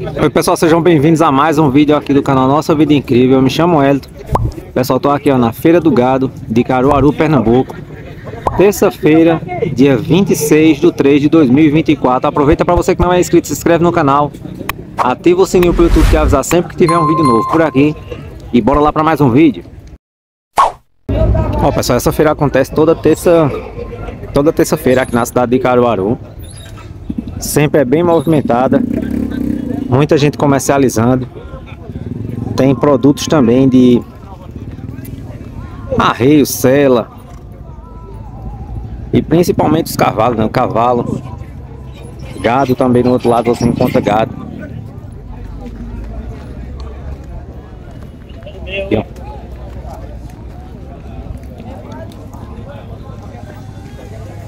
Oi pessoal, sejam bem-vindos a mais um vídeo aqui do canal Nossa Vida Incrível. Eu me chamo Elton. Pessoal, tô aqui ó, na Feira do Gado de Caruaru, Pernambuco. Terça-feira, dia 26 de 3 de 2024. Aproveita para você que não é inscrito, se inscreve no canal. Ativa o sininho pro YouTube que avisar sempre que tiver um vídeo novo por aqui. E bora lá para mais um vídeo. Ó pessoal, essa feira acontece toda terça toda terça-feira aqui na cidade de Caruaru. Sempre é bem movimentada muita gente comercializando. Tem produtos também de arreio, sela e principalmente os cavalos, né? O cavalo, gado também no outro lado você encontra gado.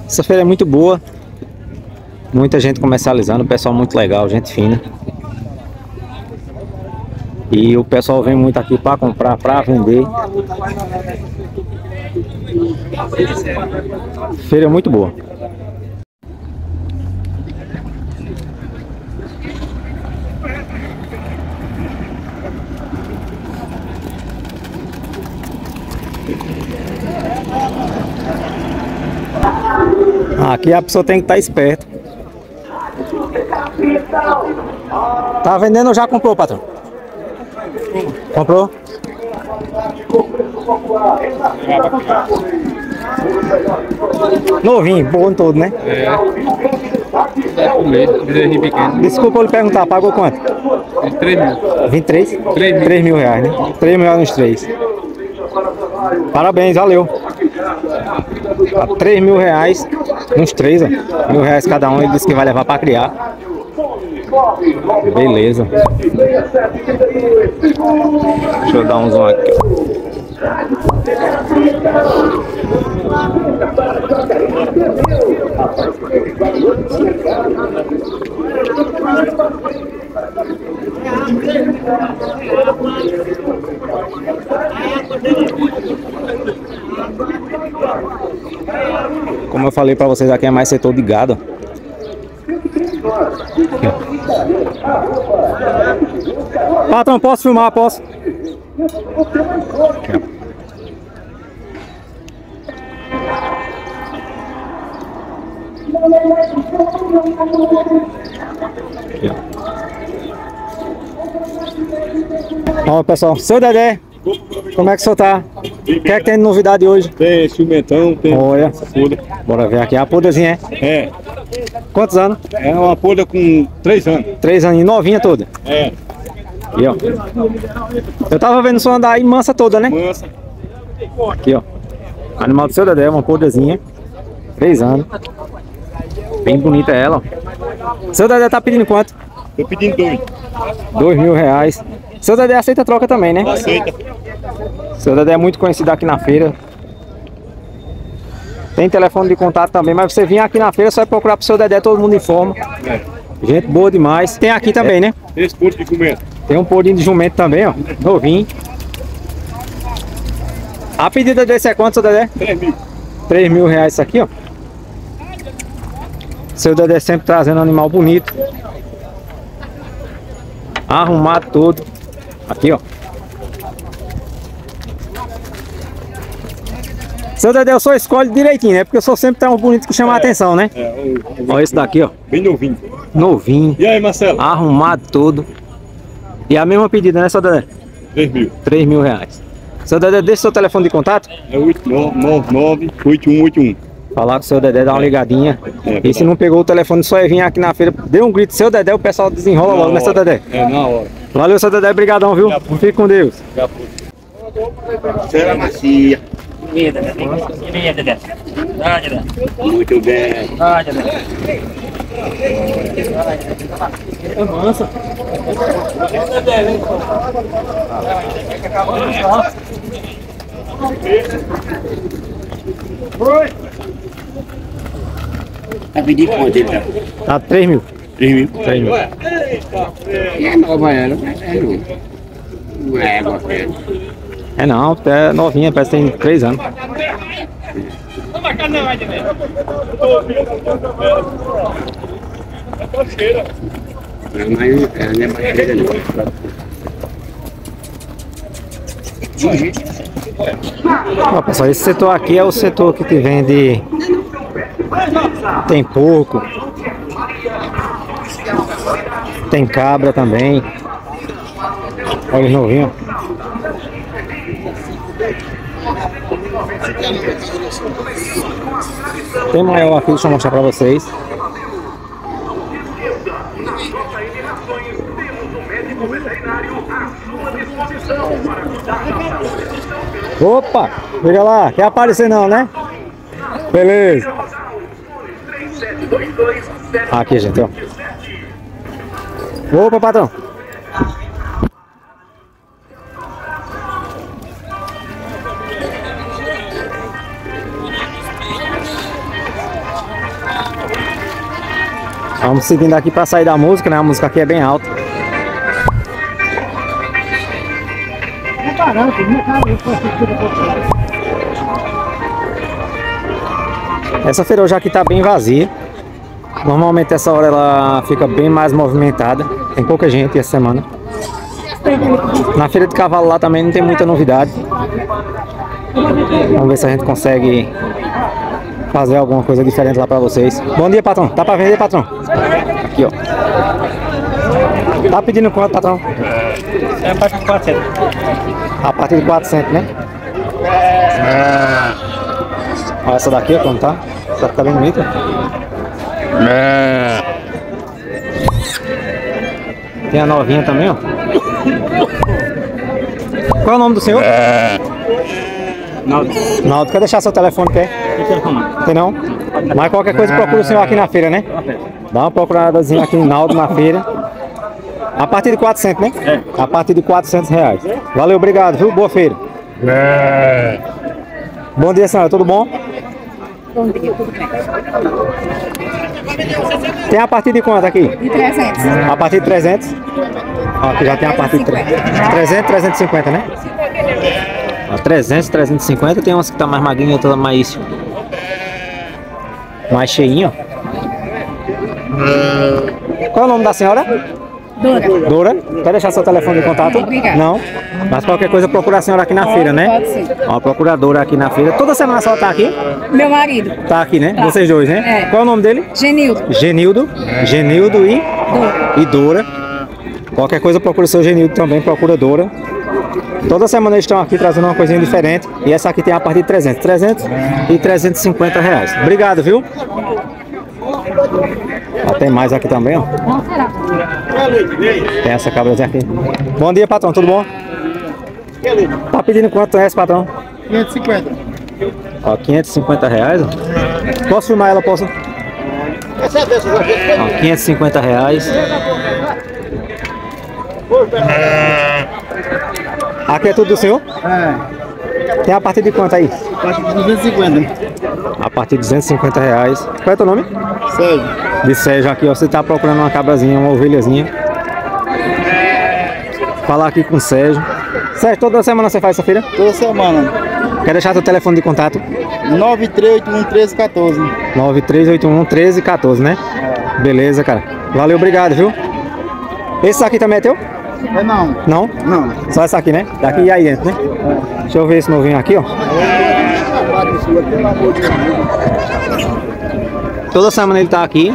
Essa feira é muito boa. Muita gente comercializando, pessoal muito legal, gente fina. E o pessoal vem muito aqui para comprar, para vender. Feira muito boa. Aqui a pessoa tem que estar esperto. Tá vendendo ou já comprou, patrão? Comprou? Novinho, bom todo, né? É. É. Desculpa eu lhe perguntar, pagou quanto? 3 mil. 23? 3 mil. 3 mil reais, né? 3 mil reais nos três. Parabéns, valeu. Tá 3 mil reais nos três, ó. Mil reais cada um, ele disse que vai levar pra criar. Beleza. Deixa eu dar um zoom aqui. Como eu falei pra vocês, aqui é mais setor de gado. Patrão, posso filmar? Posso? Ó, pessoal, seu Dedé, como é que o senhor tá? O que é que tem de novidade hoje? Tem cimentão, tem Olha. Bora ver aqui, a podazinha é? É, Quantos anos? é uma folha com 3 anos. Três aninhos, novinha toda. É, Aqui, ó. Eu tava vendo o senhor andar aí mansa toda, né? mansa. Aqui, ó. Animal do seu Dedé, uma podazinha. Três anos. Bem bonita ela, ó. Seu Dedé tá pedindo quanto? Tô pedindo dois. Dois mil reais. Seu Dedé aceita troca também, né? Aceita. Seu Dedé é muito conhecido aqui na feira. Tem telefone de contato também, mas você vir aqui na feira, só vai procurar pro seu Dedé, todo mundo informa. É. Gente boa demais. Tem aqui também, né? Esse porto de jumento. Tem um porinho de jumento também, ó. Novinho. A pedida desse é quanto, seu Dedé? 3 mil. 3 mil reais isso aqui, ó. Seu Dedé sempre trazendo animal bonito. Arrumado todo. Aqui, ó. Seu Dedé, eu só escolhe direitinho, né? Porque eu sou sempre tão bonito que chama a atenção, né? É, o- o- Olha esse daqui, ó. bem novinho. Novinho. E aí, Marcelo? Arrumado todo. E a mesma pedida, né, seu Dedé? 3 mil. 3 mil reais. Seu Dedé, deixa seu telefone de contato. É 8999-8181. Falar com o seu Dedé, dá uma ligadinha. É, e se não pegou o telefone, só é vir aqui na feira, dê um grito, seu Dedé, o pessoal desenrola logo, né, seu Dedé? É, na hora. Valeu, seu Dedé, brigadão, viu? Fique com Deus. Daqui a pouco. Será macia. Muito bem. Tá pedindo quanto então? Tá 3 mil. 3 mil. 3 mil. É nova ela, é novo. Não é égua velha. É não, é novinha, parece que tem 3 anos. É, não é baixeira não. Ó, pessoal, esse setor aqui é o setor que te vende. Tem porco. Tem cabra também. Olha os novinhos. Tem maior aqui, deixa eu mostrar pra vocês. Opa, chega lá, quer aparecer não, né? Beleza. Aqui, gente, ó. Opa, patrão. Seguindo aqui para sair da música, né? A música aqui é bem alta. Essa feira hoje aqui tá bem vazia. Normalmente essa hora ela fica bem mais movimentada. Tem pouca gente essa semana. Na feira de cavalo lá também não tem muita novidade. Vamos ver se a gente consegue fazer alguma coisa diferente lá pra vocês. Bom dia, patrão. Tá pra vender, patrão? Aqui, ó. Tá pedindo quanto, patrão? É a partir de 400. A partir de 400, né? Olha essa daqui, ó, como tá? Essa tá bem bonita. Tem a novinha também, ó. Qual é o nome do senhor? Naldo. Naldo, quer deixar seu telefone, quer? Tem não? Mas qualquer coisa procura o senhor aqui na feira, né? Dá uma procuradazinha aqui em Naldo na feira. A partir de 400, né? É. A partir de 400 reais. Valeu, obrigado, viu? Boa feira. Bom dia, senhora. Tudo bom? Bom dia, tudo bem? Tem a partir de quanto aqui? De 300. A partir de 300? Ó, aqui já tem a partir de 300, 350, né? Ó, 300, 350. Tem umas que tá mais magrinha, outra mais... Mais cheinha, ó. Qual é o nome da senhora? Dora. Dora? Quer deixar seu telefone de contato? Obrigada. Não? Mas qualquer coisa procura a senhora aqui na feira, né? Pode sim. Ó, procuradora aqui na feira. Toda semana a senhora tá aqui? Meu marido, Tá aqui, né? Tá. Vocês dois, né? É. Qual é o nome dele? Genildo. Genildo. Genildo e, Dora. e Dora. Qualquer coisa procura o seu Genildo também, procura Dora. Toda semana eles estão aqui trazendo uma coisinha diferente. E essa aqui tem a partir de 300. 300 e 350 reais. Obrigado, viu? Ó, tem mais aqui também, ó. Tem essa cabrazinha aqui. Bom dia, patrão. Tudo bom? Tá pedindo quanto é esse, patrão? 550. Ó, 550 reais. ó. Posso filmar ela, posso? Ó, 550 reais. Aqui é tudo do senhor? É. Tem a partir de quanto aí? Partir de 250. A partir de 250 reais. Qual é teu nome? Sérgio. De Sérgio aqui, ó. Você tá procurando uma cabrazinha, uma ovelhazinha. Falar aqui com o Sérgio. Sérgio, toda semana você faz essa feira? Toda semana. Quer deixar teu telefone de contato? 9381 1314. 9381 1314, né? Beleza, cara. Valeu, obrigado, viu? Esse aqui também é teu? É não. Não? Não. Só essa aqui, né? Daqui e aí dentro, né? Deixa eu ver esse novinho aqui, ó. Toda semana ele tá aqui.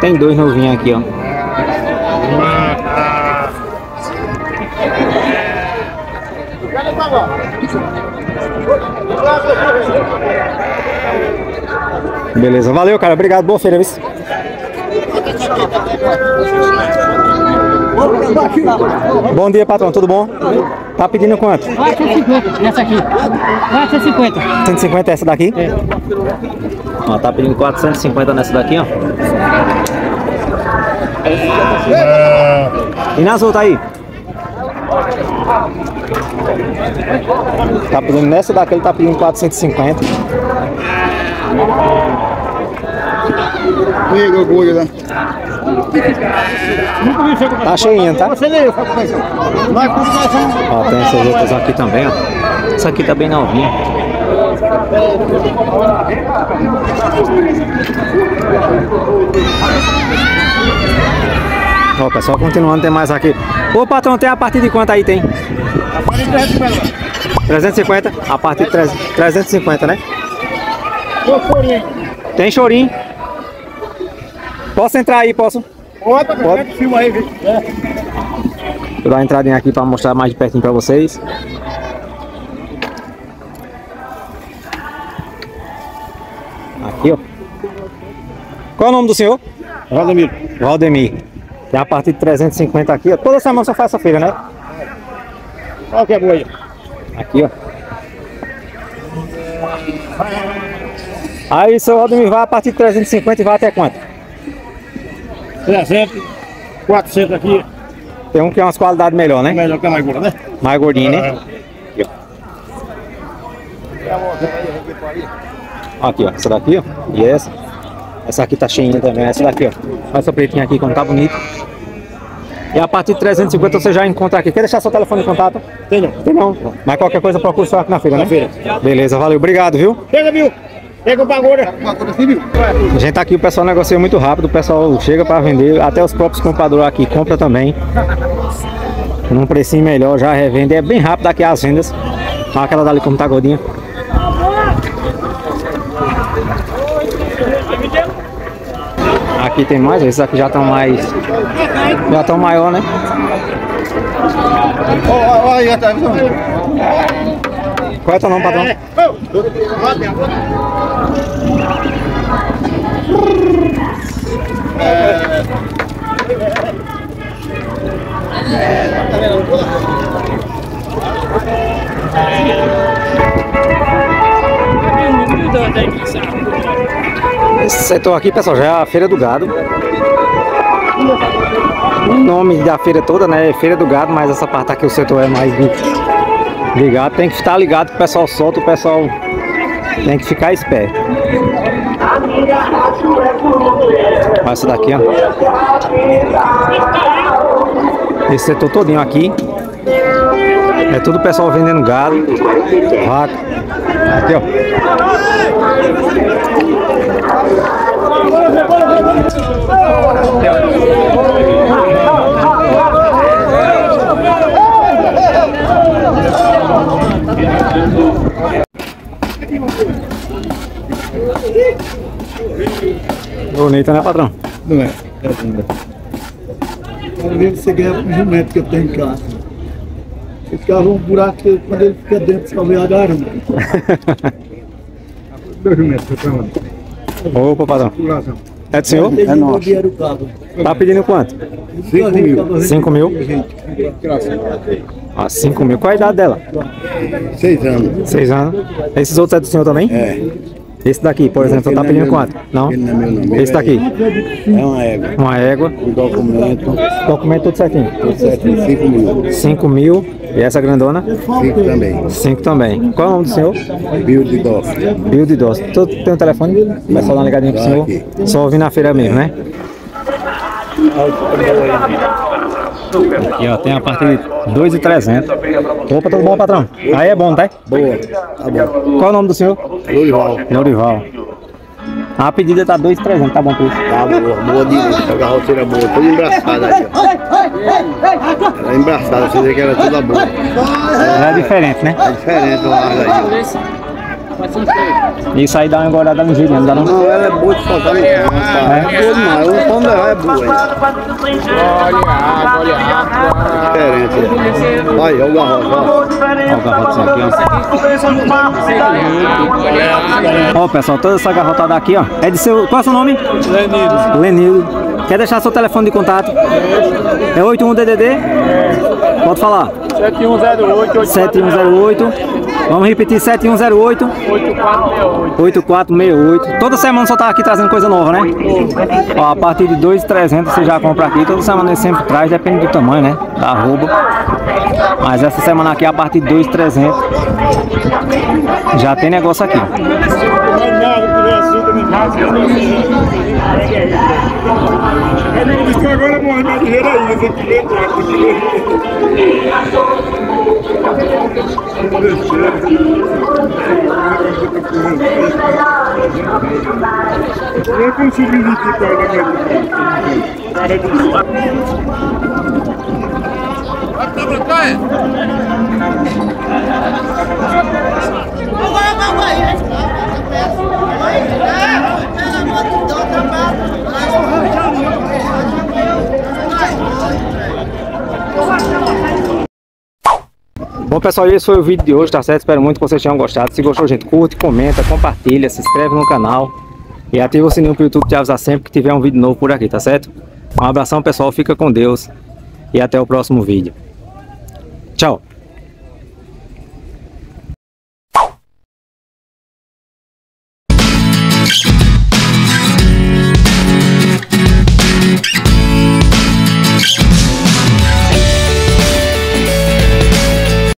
Tem dois novinhos aqui, ó. Beleza, valeu, cara. Obrigado, boa feira, viu? Bom dia, patrão, tudo bom? Tá pedindo quanto? 450 nessa aqui. 450. 150 essa daqui? Ó, tá pedindo 450 nessa daqui, ó. E nas outras aí? Tá pedindo nessa daqui, ele tá pedindo 450. Pega agulha, né? Tá cheinha, tá? Você. Nós. Ó, tem essas outras aqui também, ó. Essa aqui tá bem novinha. Ó, pessoal, continuando, tem mais aqui. Ô, patrão, tem a partir de quanto aí tem? 350? A partir de 300 350, né? Tem chorinho. Posso entrar aí, posso? Pode, Pode. filma aí, viu? Vou dar uma entradinha aqui para mostrar mais de pertinho para vocês. Aqui, ó. Qual é o nome do senhor? Rodemiro. Valdemir. Tem a partir de 350 aqui, ó. Toda semana só faz essa feira, né? Qual que é boa aí? Aqui, ó. Aí, seu Valdemir vai a partir de 350 e vai até quanto? 300, 400 aqui. Tem um que é umas qualidades melhor, né? Melhor que a mais gorda, né? Mais gordinho, né? Aqui, ó. Aqui, ó. Essa daqui, ó. E essa. Essa aqui tá cheinha também. Essa daqui, ó. Olha essa pretinha aqui, como tá bonito. E a partir de 350 você já encontra aqui. Quer deixar seu telefone de contato? Tem não. Tem não. Mas qualquer coisa procura só aqui na feira, né? Na feira. Beleza, valeu. Obrigado, viu? Chega, viu? Pega o bagulho. O bagulho assim? A gente tá aqui, o pessoal negocia muito rápido, o pessoal chega para vender, até os próprios compradores aqui compram também. Num precinho melhor, já revende, é bem rápido aqui as vendas. Olha aquela dali como tá gordinha. Aqui tem mais, esses aqui já estão mais. Já estão maior, né? Ó, aí, tá vendo? Qual é teu nome, patrão? Esse setor aqui, pessoal, já é a Feira do Gado. O nome da feira toda, né, é Feira do Gado, mas essa parte aqui o setor é mais ligado. Tem que estar ligado que o pessoal solta, o pessoal tem que ficar esperto. Olha essa daqui, ó. Esse setor todinho aqui. É tudo o pessoal vendendo gado, vaca. Aqui, ó. Bonita, né, patrão? Não é, é linda. Quando ele você ganha um jumento que eu tenho em casa. Esse carro é um buraco que quando ele fica dentro, só vê a garupa. Meu jumento, você tá onde? Opa, patrão. É do senhor? É nosso. Tá pedindo quanto? 5 mil. 5 mil? Ah, 5 mil. Qual a idade dela? Seis anos. 6 anos. Esses outros é do senhor também? É. Esse daqui, por exemplo, tá pedindo quanto? Não? Não é meu nome. Esse daqui? É uma égua. Uma égua. Um documento. Documento tudo certinho. Tudo certinho. 5 mil. 5 mil. E essa grandona? 5 também. 5 também. Qual é o nome do senhor? Bill de Doce. Tu tem um telefone? O pessoal dá uma ligadinha pro senhor. aqui. Só ouvir na feira mesmo, né? Aqui, ó, tem a partir de 2,300. Opa, tudo bom, patrão? Aí é bom, tá? Boa. Tá bom. Qual é o nome do senhor? Lourival. Norival. A pedida tá 2,300, tá bom preço. Tá boa. Boa de A garroteira boa. Toda embraçada aí, ó. Ela é embraçada. Você vê que ela é toda boa. É diferente, né? É diferente lá aí. Isso aí dá uma engordada no giro, não dá não? Não, ela é boa de soltar no campo, tá? É boa demais. O pão dela é boa, hein? Olha a água, olha a água. Diferente. Olha, olha o garrote. Olha o garrotezinho aqui, ó. Ó, pessoal, toda essa garrotada aqui, ó. É de seu. Qual é o seu nome? Lenildo. Lenildo. Quer deixar seu telefone de contato? É 81 DDD? Pode falar. 7108 7108. Vamos repetir 7108 8468. 8468. Toda semana só tá aqui trazendo coisa nova, né? Ó, a partir de 2,300 você já compra aqui. Toda semana ele sempre traz, depende do tamanho, né? Da arroba. Mas essa semana aqui a partir de 2,300 já tem negócio aqui. Agora disse que agora morre mais dinheiro ainda, você que vê Eu consigo identificar o negócio. Cara de Bom pessoal, esse foi o vídeo de hoje, tá certo? Espero muito que vocês tenham gostado. Se gostou, gente, curte, comenta, compartilha, se inscreve no canal e ativa o sininho pro YouTube te avisar sempre que tiver um vídeo novo por aqui, tá certo? Um abração pessoal, fica com Deus e até o próximo vídeo. Tchau!